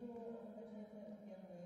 Было, даже это первое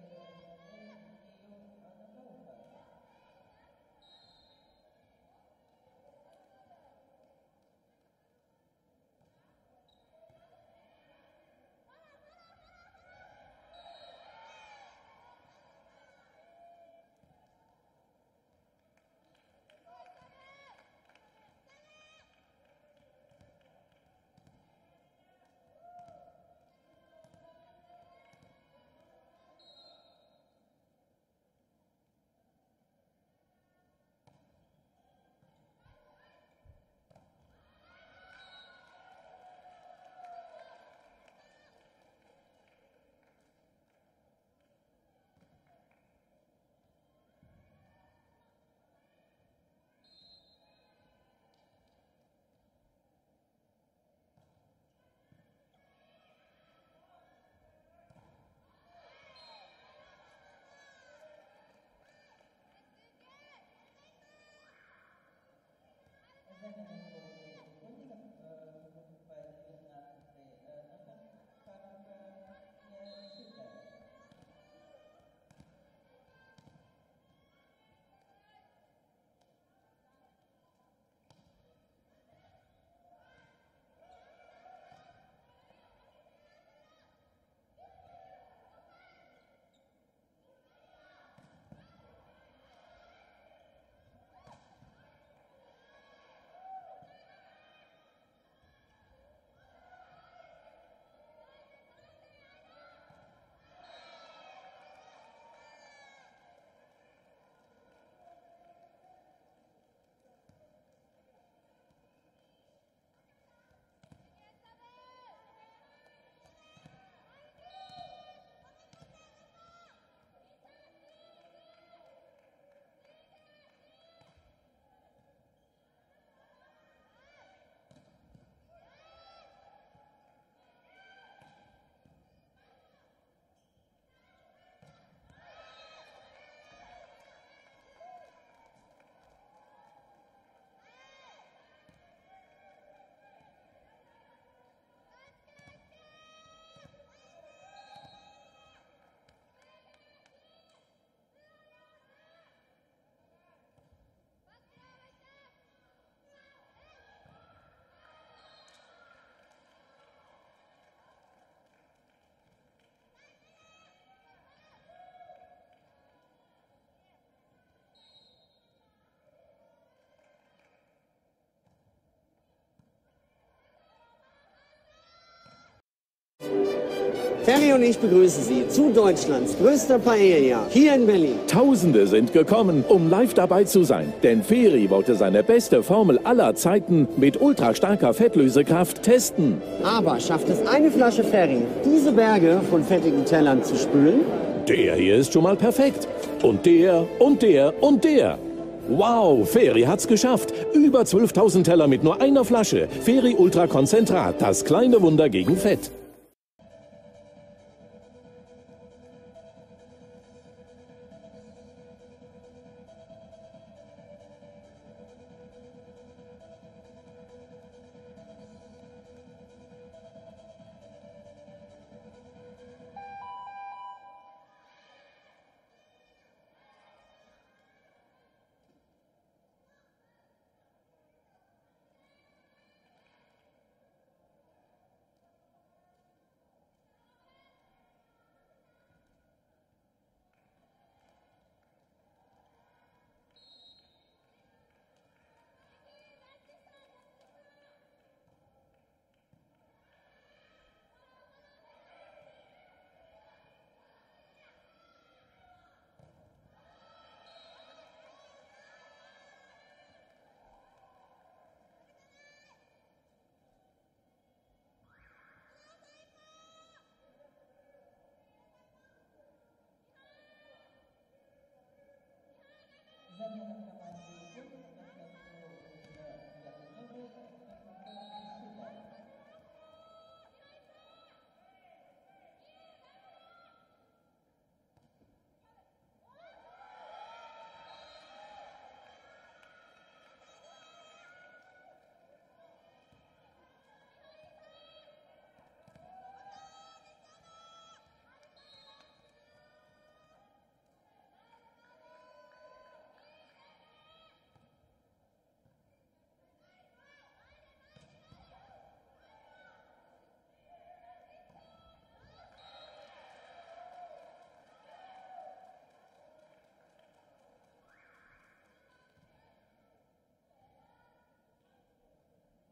Ferry und ich begrüßen Sie zu Deutschlands größter Paella hier in Berlin. Tausende sind gekommen, um live dabei zu sein. Denn Ferry wollte seine beste Formel aller Zeiten mit ultrastarker Fettlösekraft testen. Aber schafft es eine Flasche Ferry, diese Berge von fettigen Tellern zu spülen? Der hier ist schon mal perfekt. Und der und der und der. Wow, Ferry hat's geschafft. Über 12.000 Teller mit nur einer Flasche. Ferry Ultra Konzentrat, das kleine Wunder gegen Fett.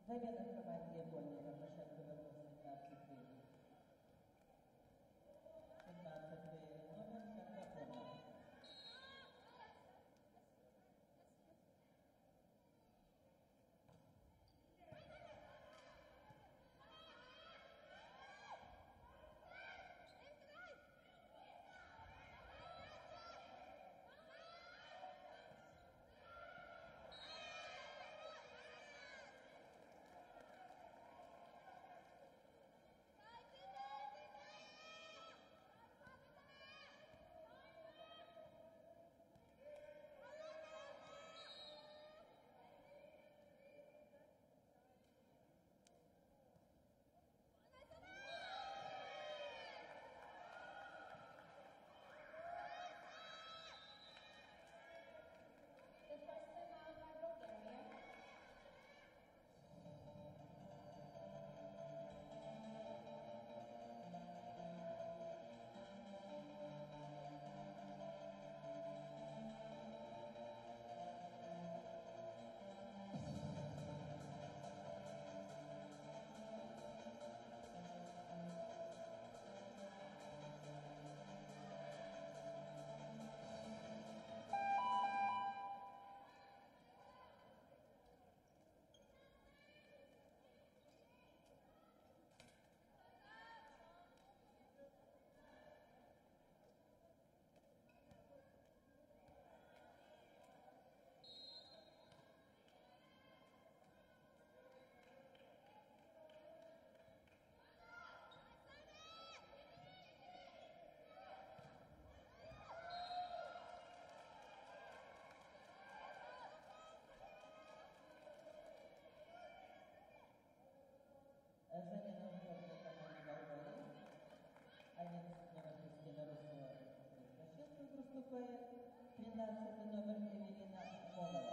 Давидов Иван Рощенко приступає. 13 номер Евелина Мовова.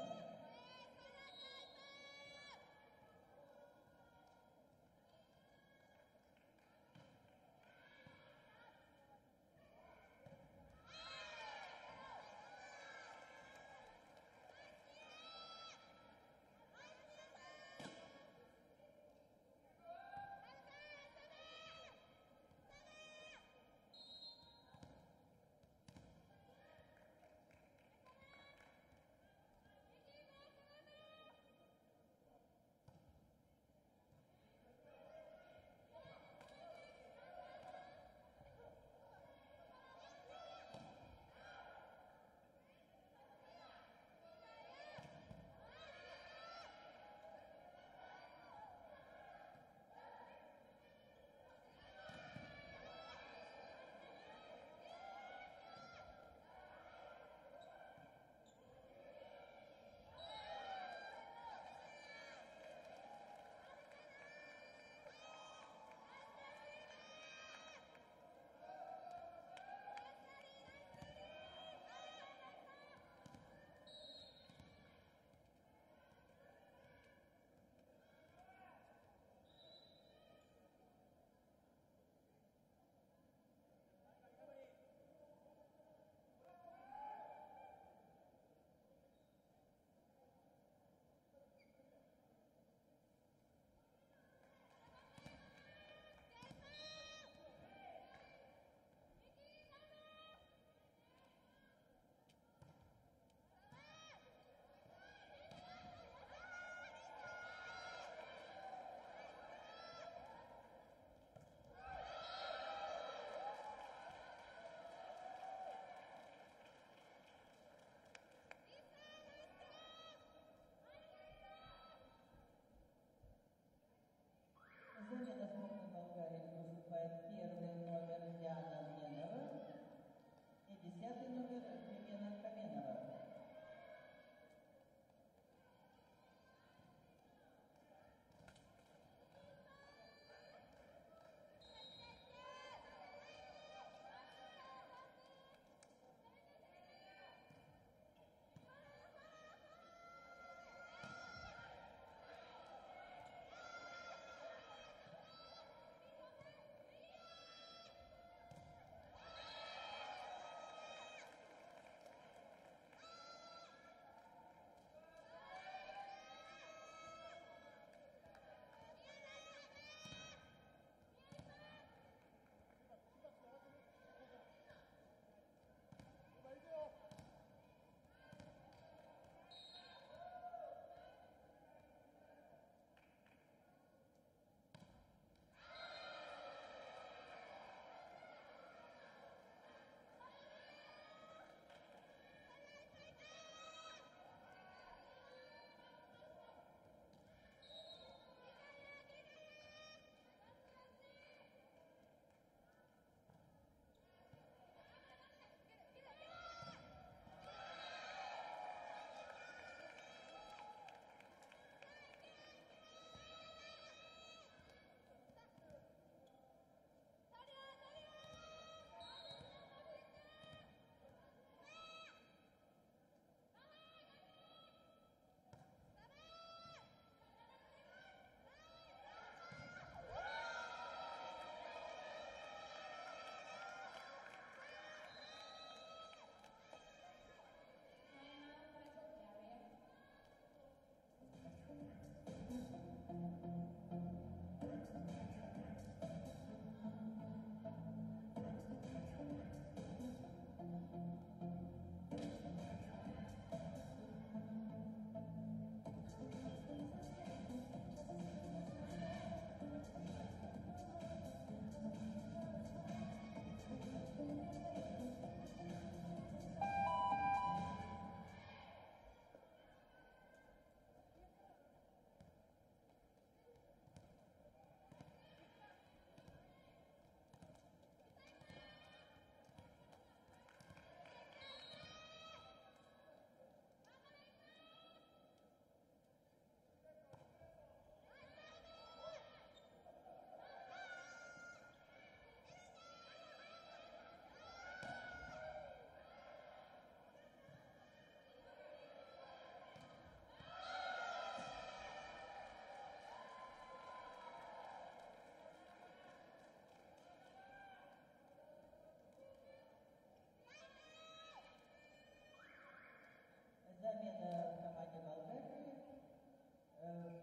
uh,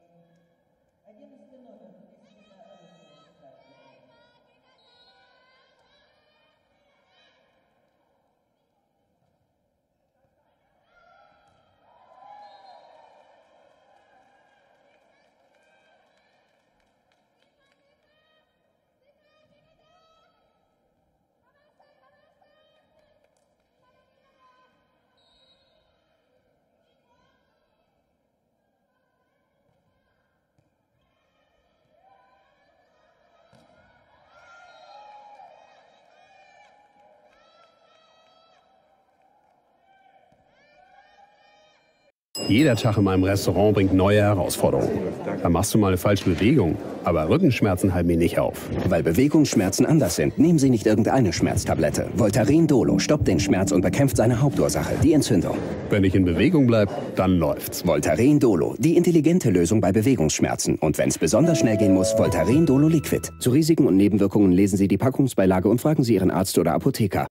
Jeder Tag in meinem Restaurant bringt neue Herausforderungen. Da machst du mal eine falsche Bewegung, aber Rückenschmerzen halten mich nicht auf. Weil Bewegungsschmerzen anders sind, nehmen Sie nicht irgendeine Schmerztablette. Voltaren Dolo stoppt den Schmerz und bekämpft seine Hauptursache, die Entzündung. Wenn ich in Bewegung bleibe, dann läuft's. Voltaren Dolo, die intelligente Lösung bei Bewegungsschmerzen. Und wenn es besonders schnell gehen muss, Voltaren Dolo Liquid. Zu Risiken und Nebenwirkungen lesen Sie die Packungsbeilage und fragen Sie Ihren Arzt oder Apotheker.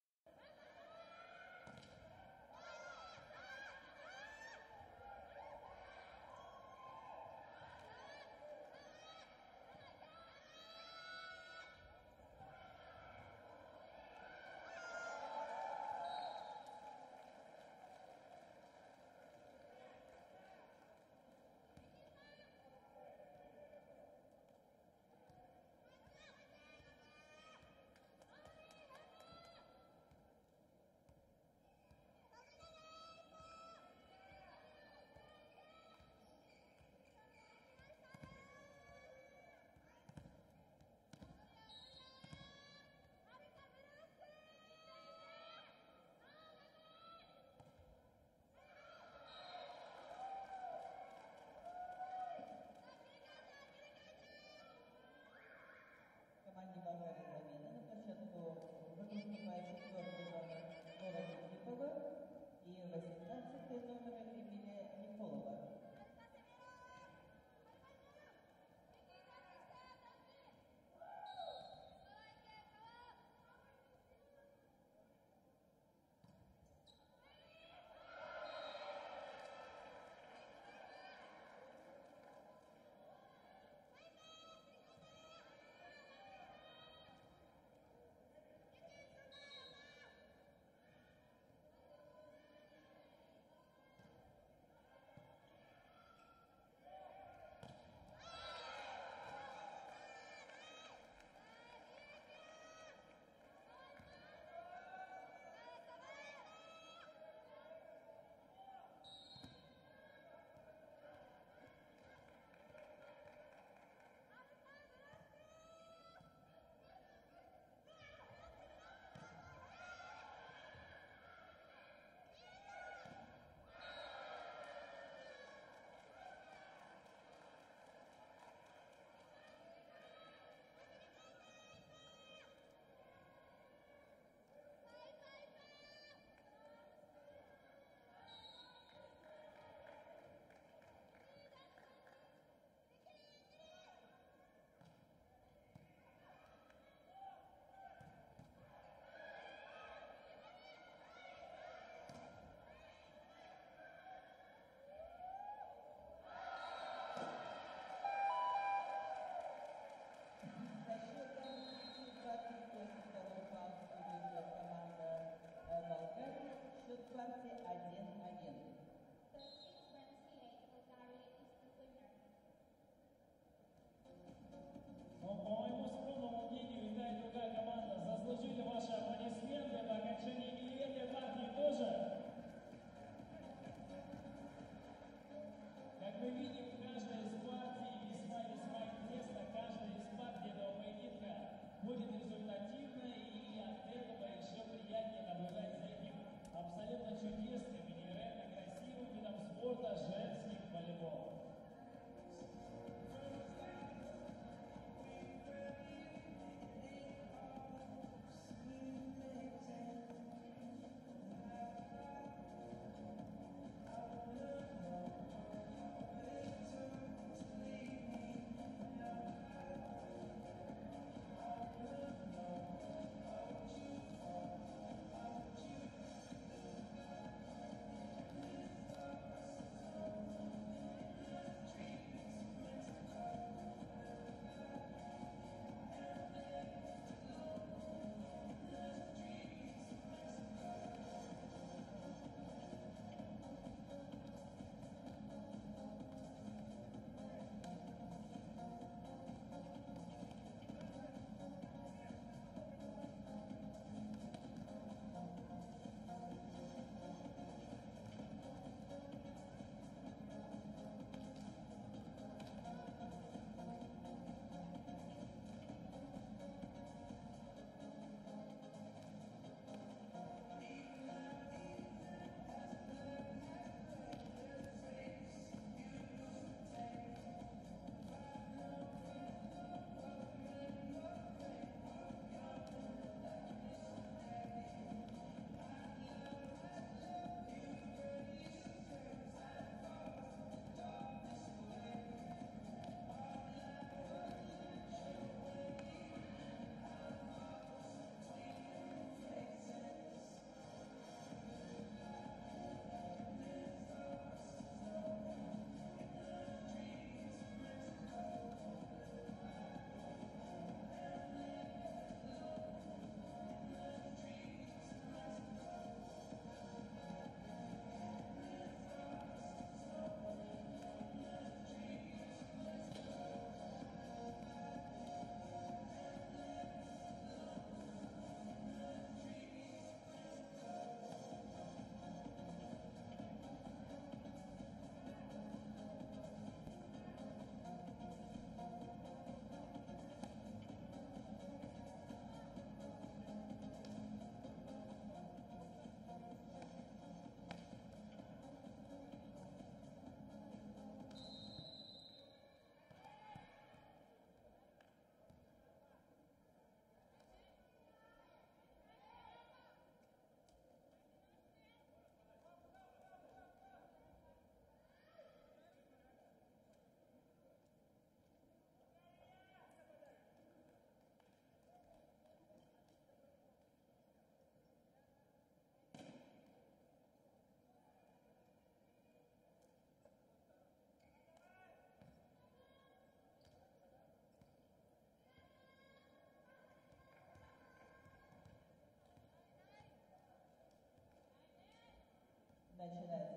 那现在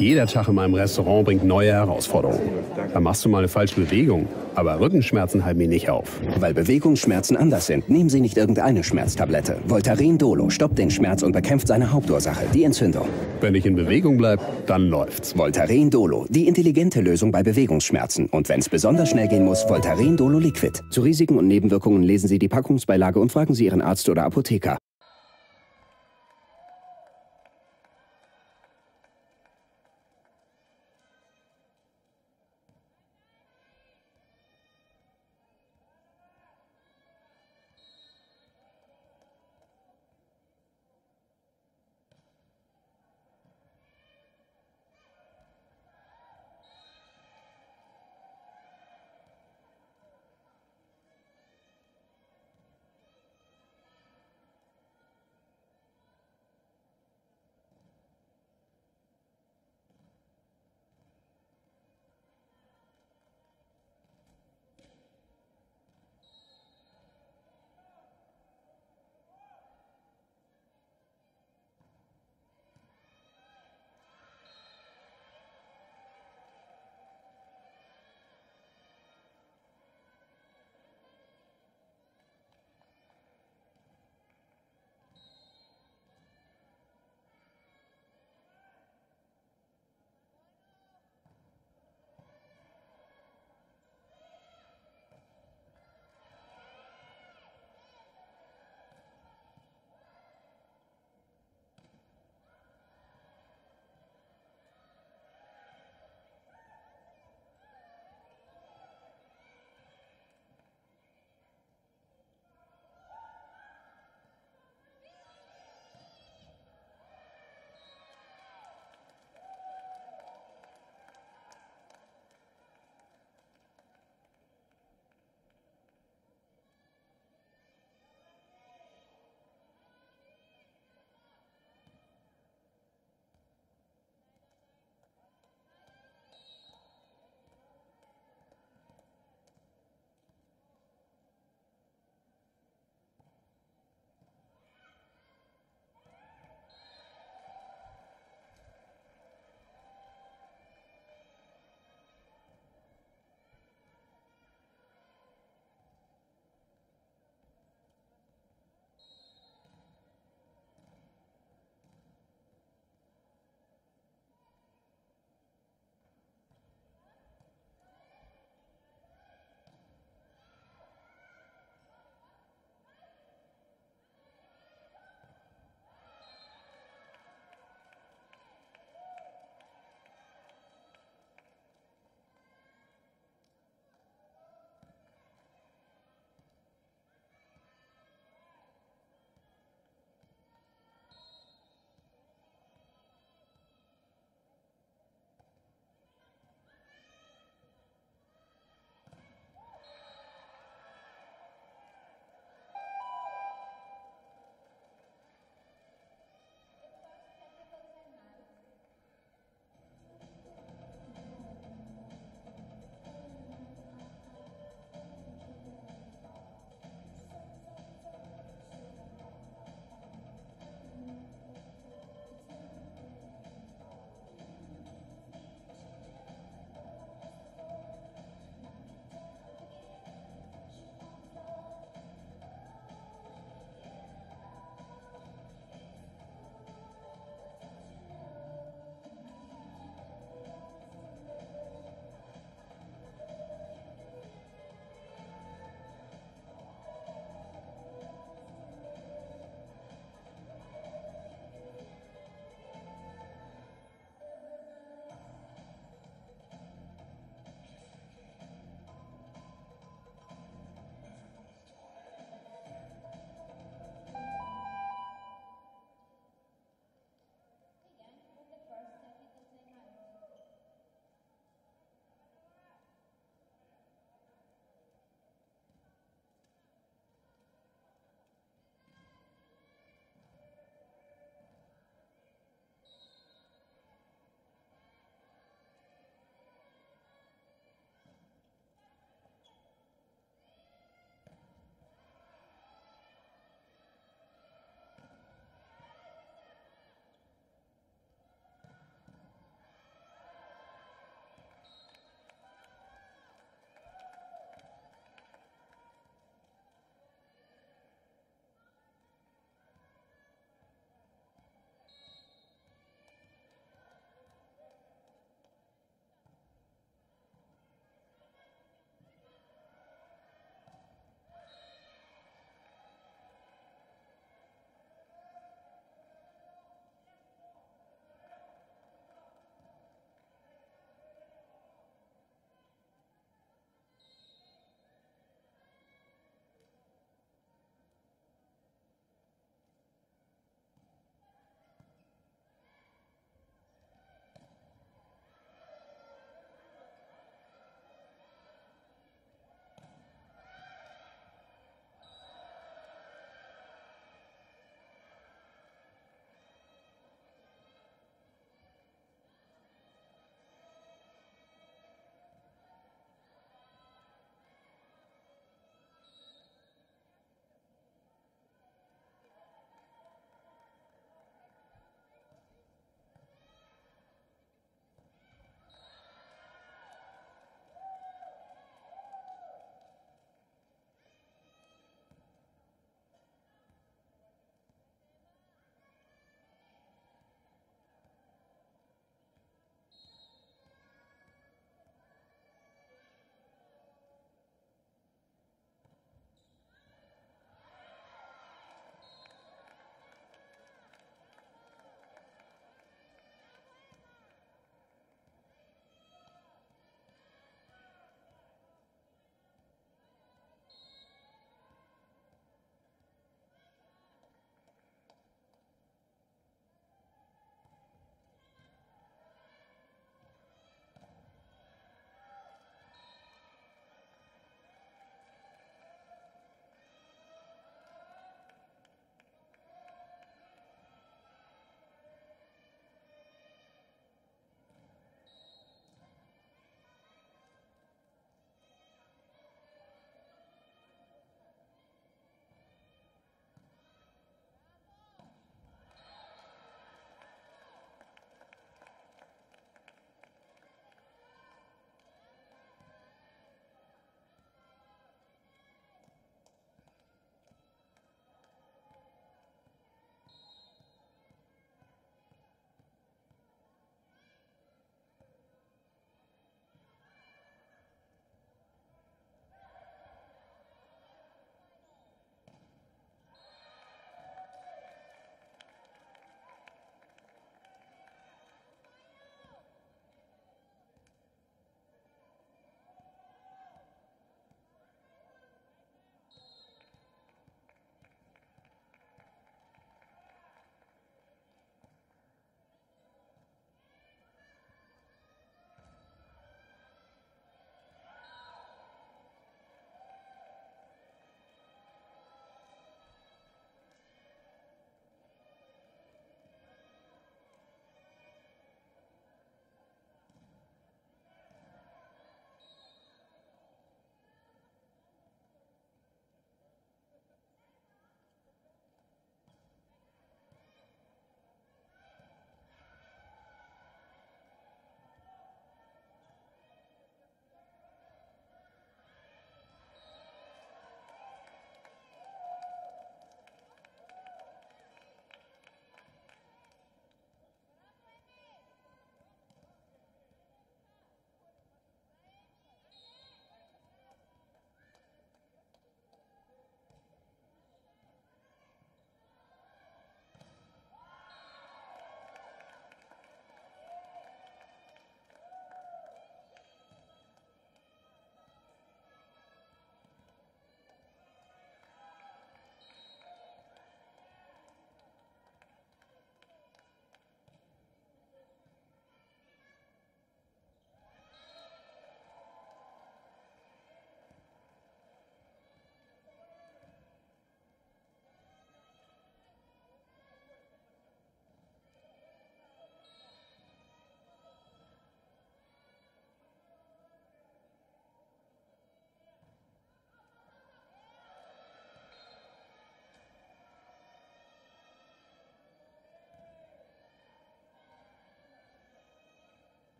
Jeder Tag in meinem Restaurant bringt neue Herausforderungen. Da machst du mal eine falsche Bewegung, aber Rückenschmerzen halten mich nicht auf. Weil Bewegungsschmerzen anders sind, nehmen Sie nicht irgendeine Schmerztablette. Voltaren Dolo stoppt den Schmerz und bekämpft seine Hauptursache, die Entzündung. Wenn ich in Bewegung bleibe, dann läuft's. Voltaren Dolo, die intelligente Lösung bei Bewegungsschmerzen. Und wenn es besonders schnell gehen muss, Voltaren Dolo Liquid. Zu Risiken und Nebenwirkungen lesen Sie die Packungsbeilage und fragen Sie Ihren Arzt oder Apotheker.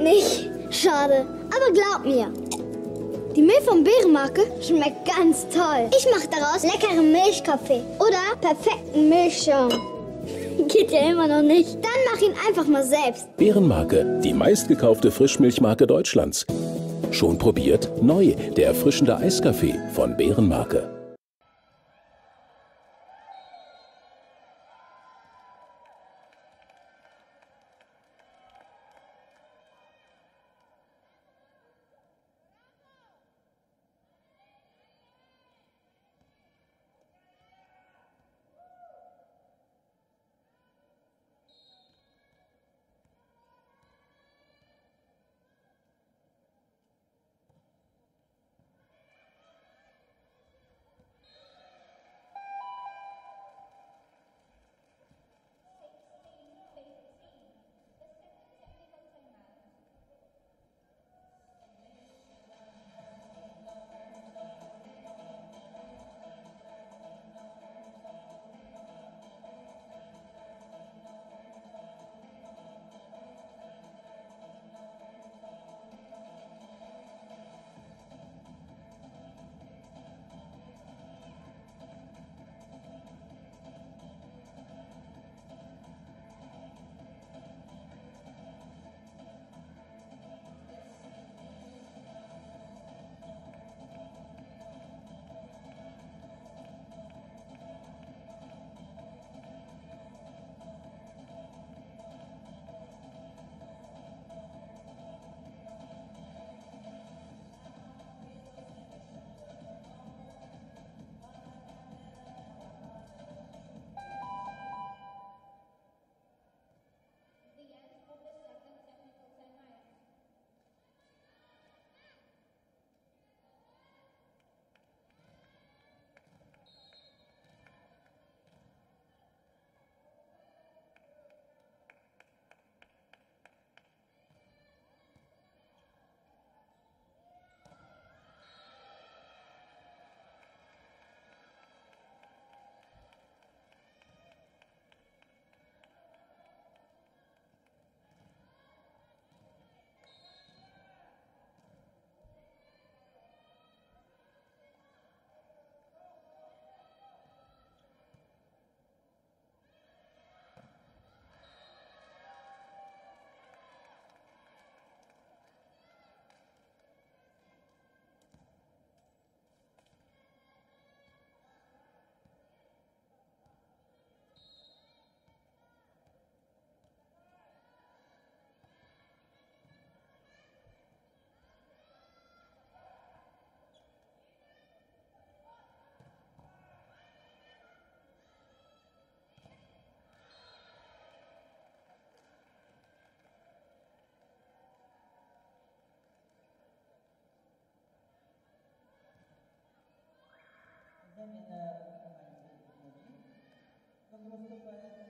Nicht. Schade. Aber glaub mir, die Milch von Bärenmarke schmeckt ganz toll. Ich mache daraus leckeren Milchkaffee oder perfekten Milchschaum. Geht ja immer noch nicht. Dann mach ihn einfach mal selbst. Bärenmarke, die meistgekaufte Frischmilchmarke Deutschlands. Schon probiert? Neu, der erfrischende Eiskaffee von Bärenmarke. Каменная Константиновна, Константиновна,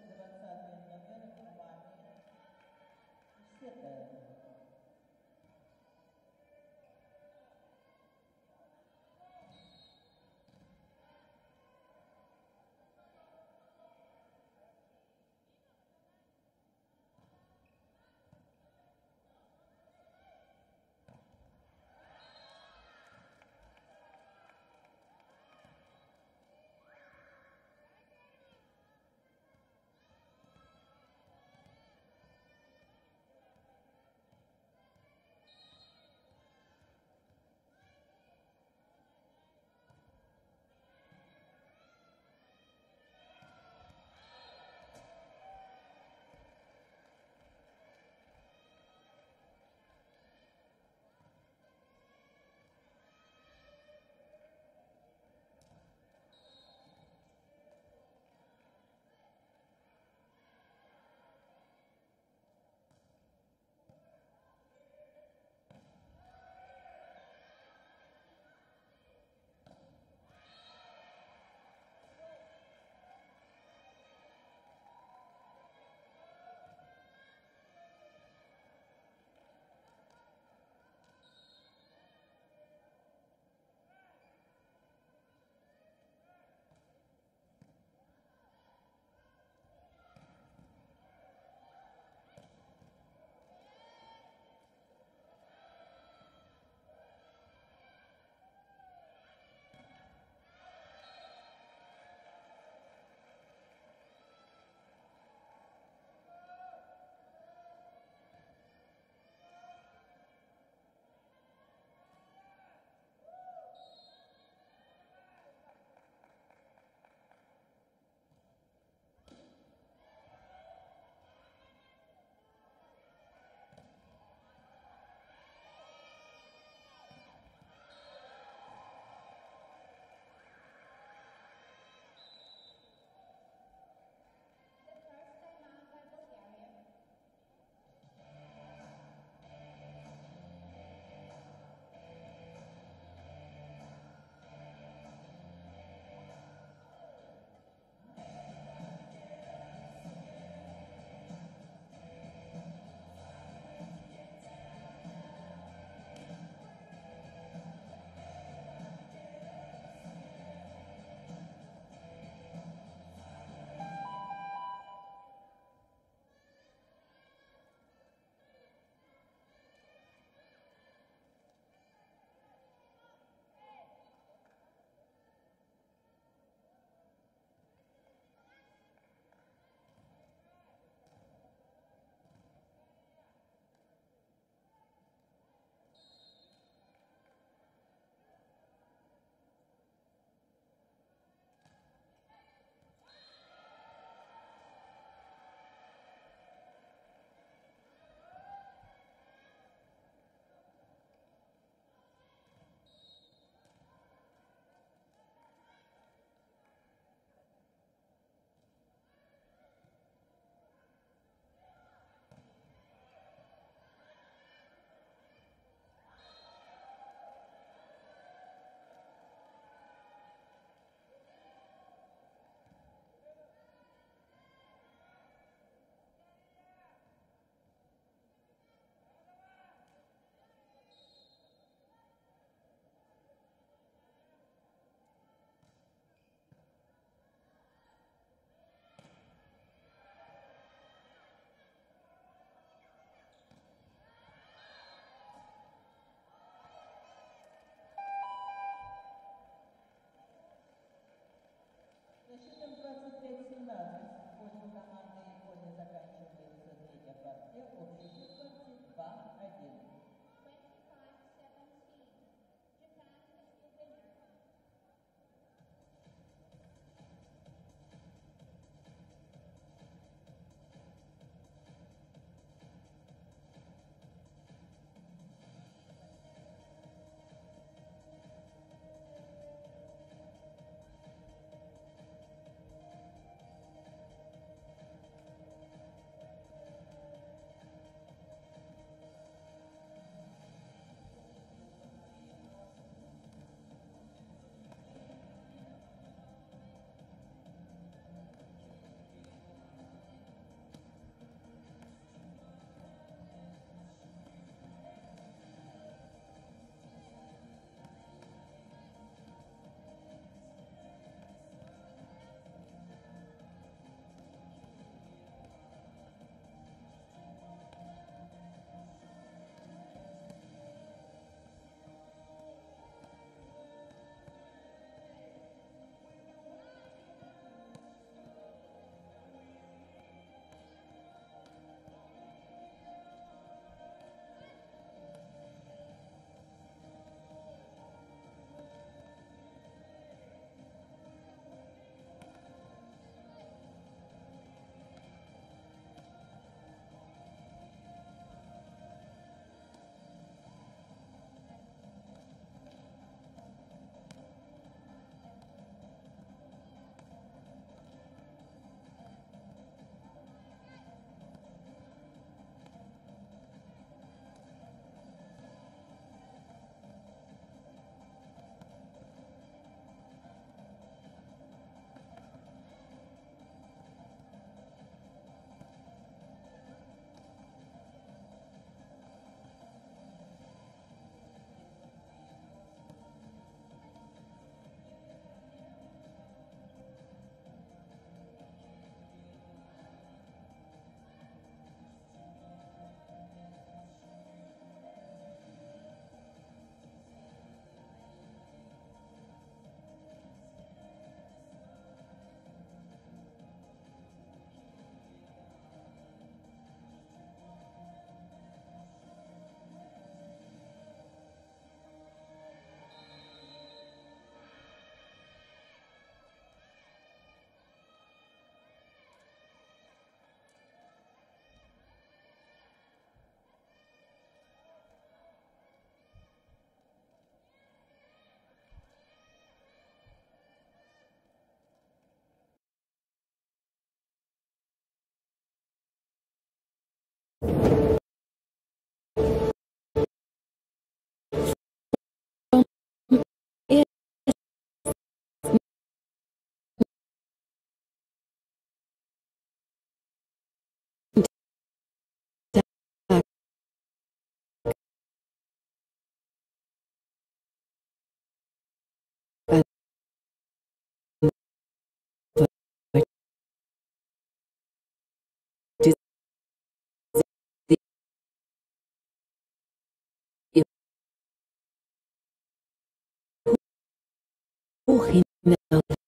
No.